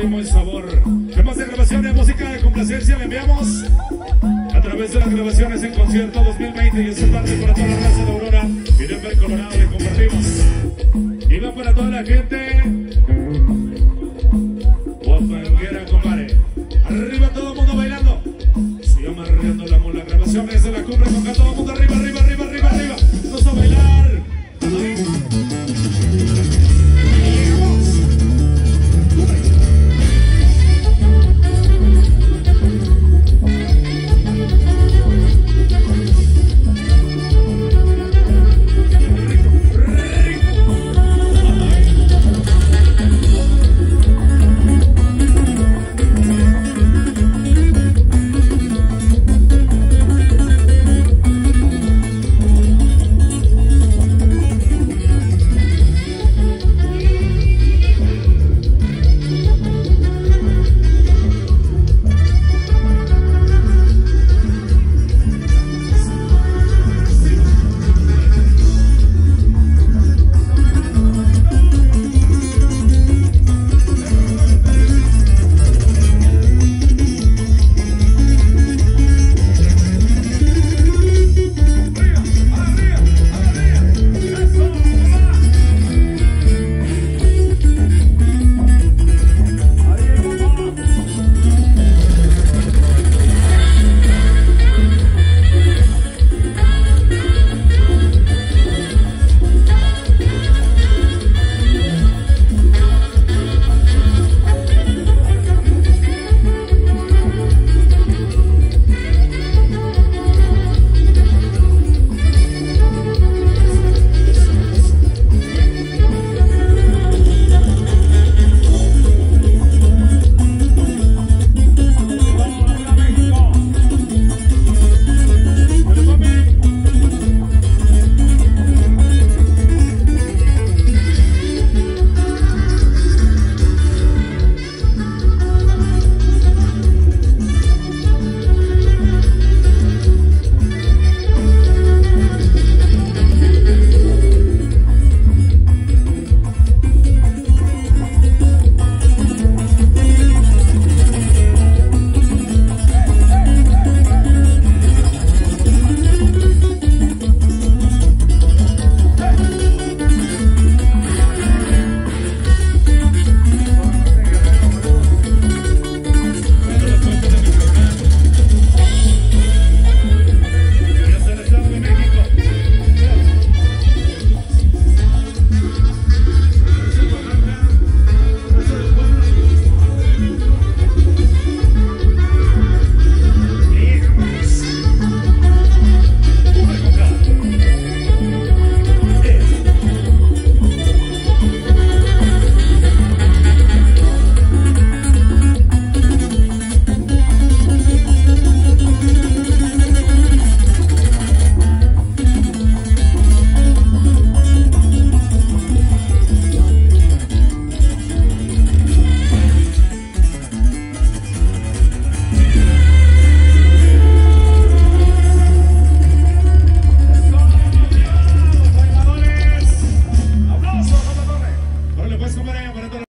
ritmo y sabor. Además de grabaciones, música de complacencia, le enviamos a través de las grabaciones en concierto 2020 y esta tarde para toda la raza de Aurora y Denver, Colorado, le compartimos. Y va para toda la gente. Guapanguera, compadre. Arriba todo el mundo bailando. Sigamos arreglando las grabaciones de la cumbre, con todo el mundo arriba, arriba, arriba.